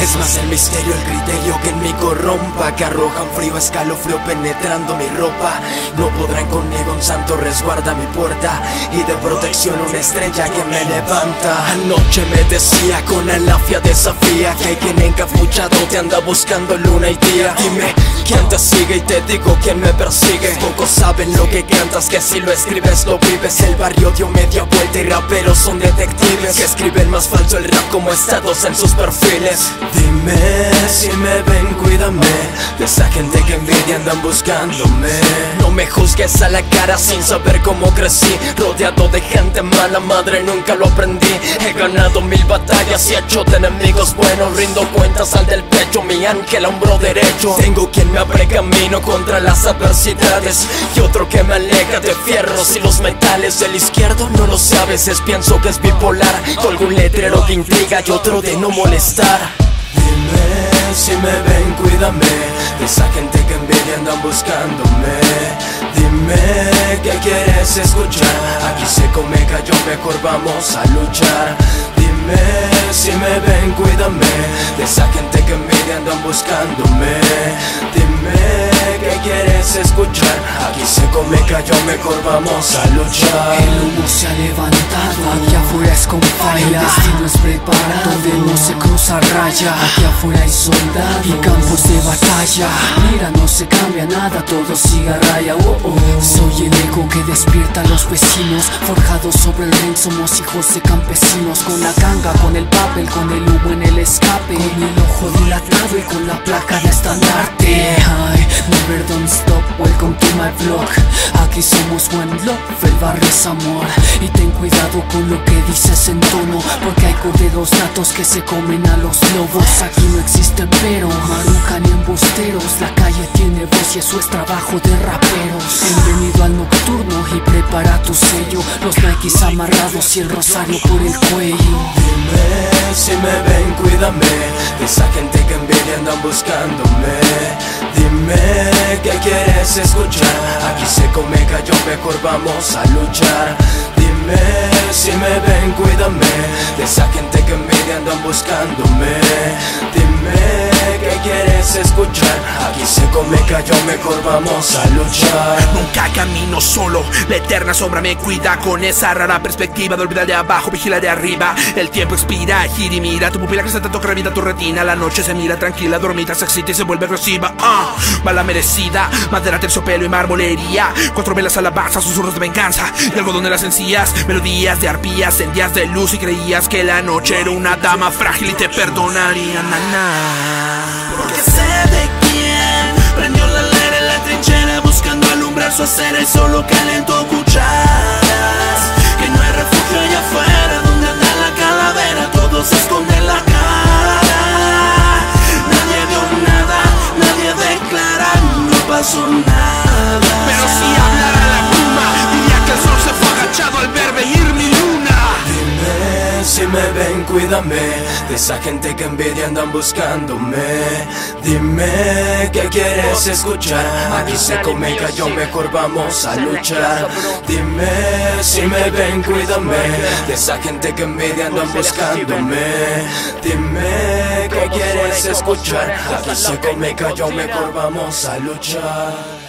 Es más el misterio, el criterio que en mí corrompa Que arroja un frío escalofrío penetrando mi ropa. No podrán conmigo, un santo resguarda mi puerta Y de protección una estrella que me levanta. Anoche me decía con la lafia desafía Que hay quien encapuchado te anda buscando luna y día. Dime quién te sigue y te digo quién me persigue Pocos saben lo que cantas, que si lo escribes lo vives. El barrio dio media vuelta y raperos son detectives Que escriben más falso el rap como estados en sus perfiles Dime si me ven, cuídame. De esa gente que envidia andan buscándome. No me juzgues a la cara sin saber cómo crecí. Rodeado de gente mala, madre nunca lo aprendí. He ganado mil batallas y hecho de enemigos buenos. Rindo cuentas al del pecho, mi ángel hombro derecho. Tengo quien me abre camino contra las adversidades. Y otro que me aleja de fierros y los metales. El izquierdo no lo sé, a veces pienso que es bipolar. Colgo un letrero que intriga y otro de no molestar Dime si me ven, cuídame. De esa gente que envidia andan buscándome. Dime qué quieres escuchar. Aquí se come gallo, mejor vamos a luchar. Dime si me ven, cuídame. De esa gente que envidia andan buscándome Mejor vamos a luchar. El humo se ha levantado, aquí afuera es con falla El destino es preparado, donde no se cruza raya. Aquí afuera hay soldados y campos de batalla. Mira, no se cambia nada, todo sigue a raya. Oh, oh. Soy el eco que despierta a los vecinos. Forjados sobre el ring, somos hijos de campesinos. Con la ganga, con el papel, con el humo en el escape. Con el ojo dilatado y con la placa de estandarte. Ay, never don't stop, welcome to my vlog. Aquí somos one love, el barrio es amor. Y ten cuidado con lo que dices en tono Porque hay corderos natos que se comen a los lobos. Aquí no existe pero, maruca ni embusteros. La calle tiene voz y eso es trabajo de raperos. Bienvenido al nocturno y prepara tu sello. Los Nikes amarrados y el rosario por el cuello. Dime si me ven, cuídame. De esa gente que envidia andan buscándome. Dime quieres escuchar. Aquí se come gallo, mejor vamos a luchar. Dime si me ven, cuídame De esa gente que envidia andan buscándome. Dime qué quieres escuchar. Aquí se come gallo, mejor vamos a luchar. Nunca camino solo, la eterna sombra me cuida Con esa rara perspectiva de olvidar de abajo, vigila de arriba. El tiempo expira, gira y mira. Tu pupila crece tanto que revienta tu retina. La noche se mira tranquila, dormita, se excita y se vuelve agresiva. Ah, Bala merecida, madera, terciopelo y marmolería. Cuatro velas alabanza, susurros de venganza. Y algodón de las encías, melodías de arpías En días de luz y creías que la noche era una dama frágil y te perdonaría. Na, na. Porque sé de quién prendió la lera en la trinchera Buscando alumbrar su acera y solo calentó cucharas cuídame De esa gente que envidia andan buscándome. Dime qué quieres escuchar. Aquí se come gallo, mejor vamos a luchar. Dime si me ven, cuídame De esa gente que envidia andan buscándome. Dime qué quieres escuchar. Aquí se come gallo, mejor vamos a luchar